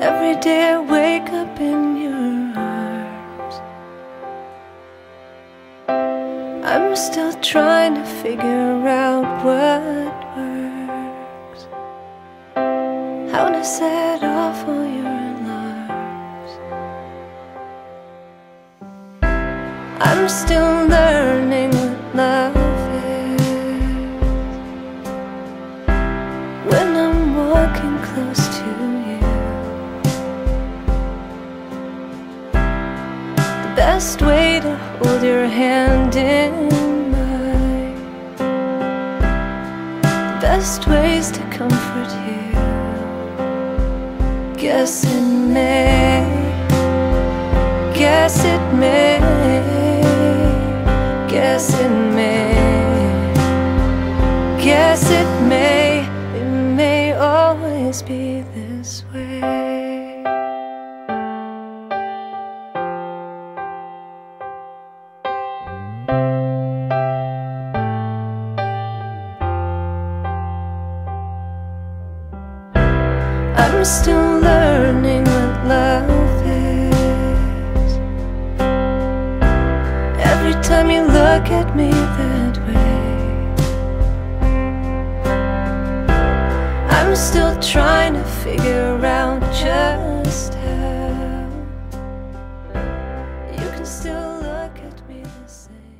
Every day I wake up in your arms. I'm still trying to figure out what works. How to set off all your alarms. I'm still learning what love is. When I'm walking close to you. Best way to hold your hand in mine. Best ways to comfort you. Guess it may. Guess it may. Guess it may. Guess it may. It may always be this way. I'm still learning what love is. Every time you look at me that way, I'm still trying to figure out just how you can still look at me the same.